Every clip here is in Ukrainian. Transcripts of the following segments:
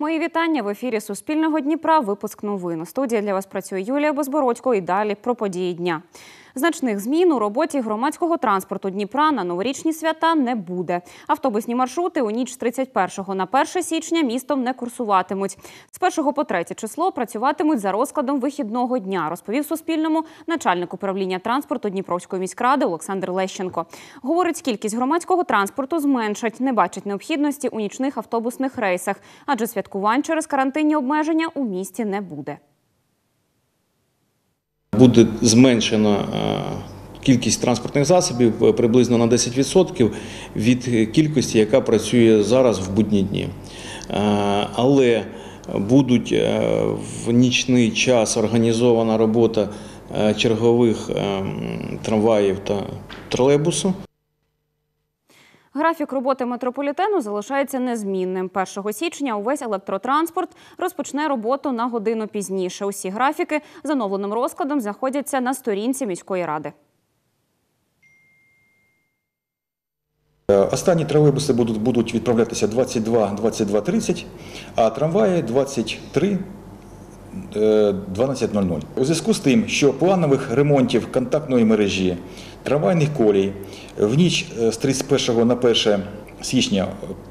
Мої вітання в ефірі Суспільного Дніпра. Випуск новин. У студії для вас працює Юлія Безбородько і далі про події дня. Значних змін у роботі громадського транспорту Дніпра на новорічні свята не буде. Автобусні маршрути у ніч з 31 на 1 січня містом не курсуватимуть. З 1 по 3 число працюватимуть за розкладом вихідного дня, розповів Суспільному начальник управління транспорту Дніпровської міськради Олександр Лещенко. Говорить, кількість громадського транспорту зменшать, не бачить необхідності у нічних автобусних рейсах, адже святкувань через карантинні обмеження у місті не буде. Буде зменшена е, кількість транспортних засобів е, приблизно на 10% від кількості, яка працює зараз в будні дні. Е, Але будуть в нічний час організована робота чергових е, трамваїв та тролейбусу. Графік роботи метрополітену залишається незмінним. 1 січня увесь електротранспорт розпочне роботу на годину пізніше. Усі графіки з оновленим розкладом знаходяться на сторінці міської ради. Е, Останні тролейбуси будуть, будуть відправлятися 22-22.30, а трамваї 23 е, 12.00. У зв'язку з тим, що планових ремонтів контактної мережі, трамвайних колій в ніч е, з 31 на 1 січня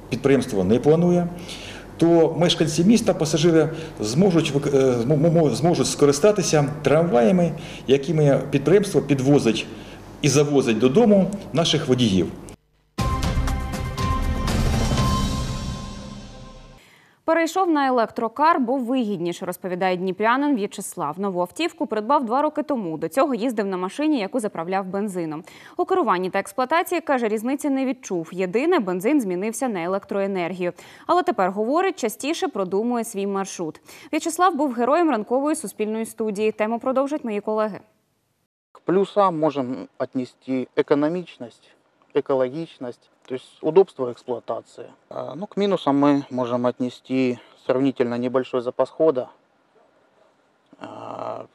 підприємство не планує, то мешканці міста, пасажири зможуть, е, змо- мо- зможуть скористатися трамваями, якими підприємство підвозить і завозить додому наших водіїв. Перейшов на електрокар, бо вигідніше, розповідає дніпрянин В'ячеслав. Нову автівку придбав два роки тому. До цього їздив на машині, яку заправляв бензином. У керуванні та експлуатації, каже, різниці не відчув. Єдине, бензин змінився на електроенергію. Але тепер, говорить, частіше продумує свій маршрут. В'ячеслав був героєм ранкової суспільної студії. Тему продовжать мої колеги. К плюсам можем отнести экономичность, экологичность, то есть удобство эксплуатации. А, Ну, к минусам мы можем отнести сравнительно небольшой запас хода, а,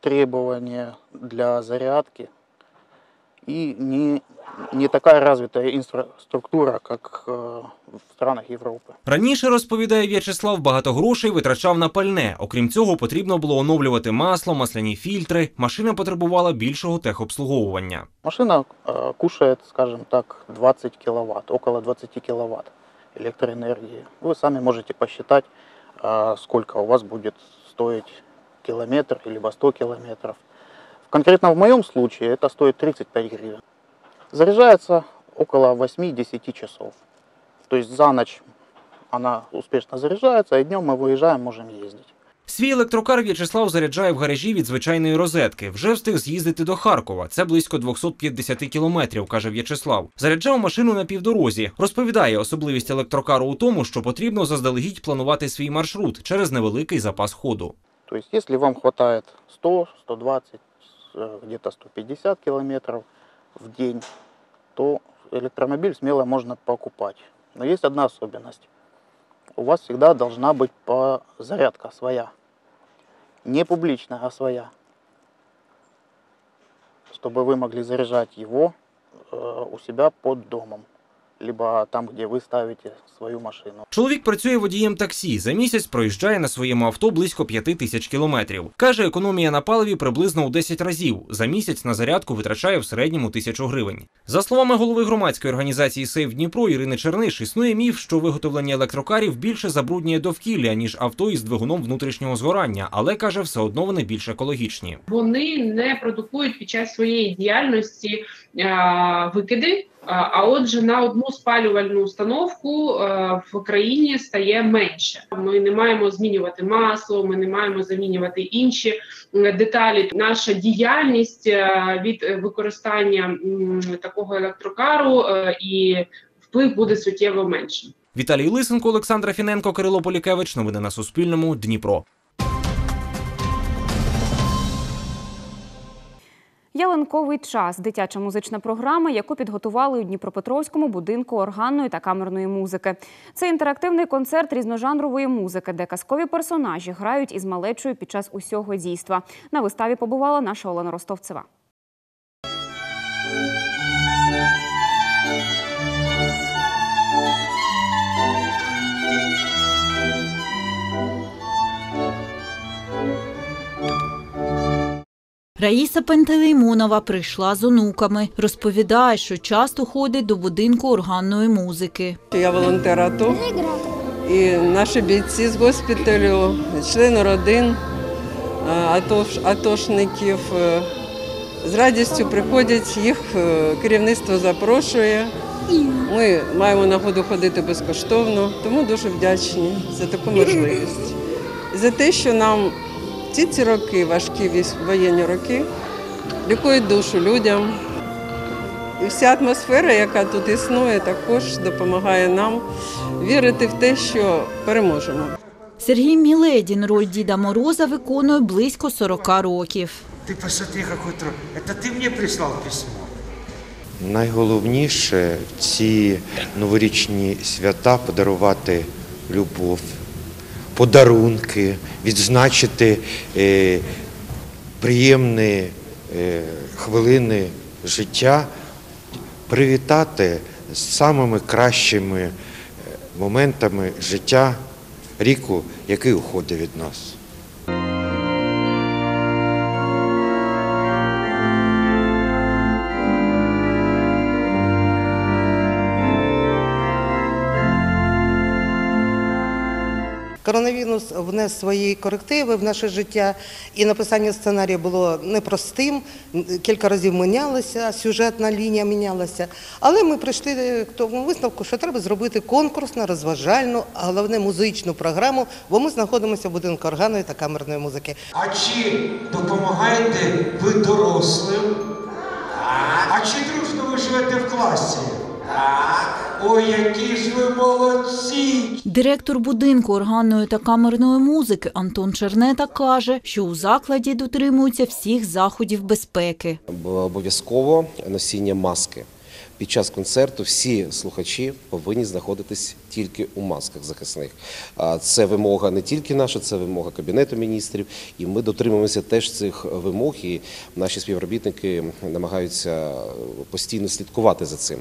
требования для зарядки и не, не такая развитая инфраструктура, как э, в странах Европы. Раніше розповідає В'ячеслав, багато грошей витрачав на пальне. Окрім цього, потрібно було оновлювати масло, масляні фільтри. Машина потребувала більшого техобслуговування. Машина э, кушает, скажем так, 20 киловатт, около 20 киловатт электроэнергии. Вы сами можете посчитать, э, сколько у вас будет стоить километр, либо 100 километров. Конкретно в моем случае это стоит 35 гривен. Заряжается около 8-10 часов. То есть за ночь она успешно заряжается, и днем мы выезжаем, можем ездить. Свій електрокар В'ячеслав заряджає в гаражі від звичайної розетки. Вже встиг з'їздити до Харкова. Це близько 250 кілометрів, каже В'ячеслав. Заряджав машину на півдорозі. Розповідає, особливість електрокару у тому, що потрібно заздалегідь планувати свій маршрут через невеликий запас ходу. То есть, если вам хватает 100, 120, э, где-то 150 километров в день, то электромобиль смело можно покупать. Но есть одна особенность. У вас всегда должна быть по- зарядка своя. Не публичная, а своя. Чтобы вы могли заряжать его э, у себя под домом. Либо там, где вы ставите свою машину. Чоловік працює водієм таксі. За місяць проїжджає на своєму авто близько 5 тисяч кілометрів. Каже, економія на паливі приблизно у 10 разів. За місяць на зарядку витрачає в середньому тисячу гривень. За словами голови громадської організації Сейф Дніпро Ірини Черниш, існує міф, що виготовлення електрокарів більше забруднює довкілля ніж авто із двигуном внутрішнього згорання, але каже, все одно вони більш екологічні. вони не продукують під час своєї діяльності викиди. А отже, на одну спалювальну установку е, в країні стає менше. Ми не маємо змінювати масло, ми не маємо замінювати інші е, деталі. Наша діяльність е, від використання такого електрокару і вплив буде суттєво меншим. Віталій Лисенко, Олександра Фіненко, Кирило Полікевич. Новини на Суспільному. Дніпро. Ялинковий час дитяча музична програма, яку підготували у Дніпропетровському будинку органної та камерної музики. Це інтерактивний концерт різножанрової музики, де казкові персонажі грають із малечою під час усього дійства. На виставі побувала наша Олена Ростовцева. Раїса Пантелеймонова прийшла з онуками. Розповідає, що часто ходить до будинку органної музики. Я волонтер АТО і наші бійці з госпіталю, члени родин е, атош- атошників е, з радістю приходять, їх е, керівництво запрошує. Ми маємо нагоду ходити безкоштовно, тому дуже вдячні за таку можливість. За те, що нам ці ці роки, важкі військ- воєнні роки, лікують душу людям. І вся атмосфера, яка тут існує, також допомагає нам вірити в те, що переможемо. Сергій Міледін роль Діда Мороза виконує близько 40 років. Ты посмотри, какой труд. Это ты мне прислал письмо? Найголовніше в ці новорічні свята подарувати любов, подарунки, відзначити е, приємні е, хвилини життя, привітати з самими кращими е, моментами життя ріку, який уходить від нас. Коронавірус внес свої корективи в наше життя, і написання сценарію було непростим. Кілька разів мінялося, сюжетна лінія мінялася. Але ми прийшли к тому висновку, що треба зробити конкурсну, розважальну, а головне музичну програму, бо ми знаходимося в будинку органної та камерної музики. А чи допомагаєте ви дорослим? А чи дружно ви живете в класі? Так. Ой, які ж ви молодці! Директор будинку органної та камерної музики Антон Чернета каже, що у закладі дотримуються всіх заходів безпеки. обов'язково носіння маски. Під час концерту всі слухачі повинні знаходитись тільки у масках захисних. А Це вимога не тільки наша, це вимога Кабінету міністрів. І ми дотримуємося теж цих вимог. І наші співробітники намагаються постійно слідкувати за цим.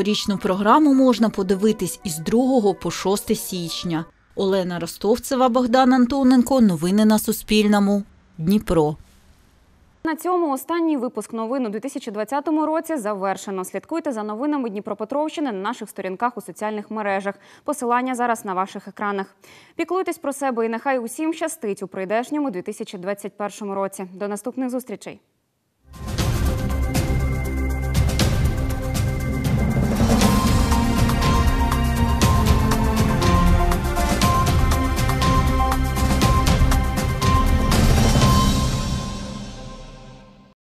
Новорічну програму можна подивитись із 2 по 6 січня. Олена Ростовцева, Богдан Антоненко. Новини на Суспільному. Дніпро. На цьому останній випуск новин у 2020 році завершено. Слідкуйте за новинами Дніпропетровщини на наших сторінках у соціальних мережах. Посилання зараз на ваших екранах. Піклуйтесь про себе і нехай усім щастить у прийдешньому 2021 році. До наступних зустрічей.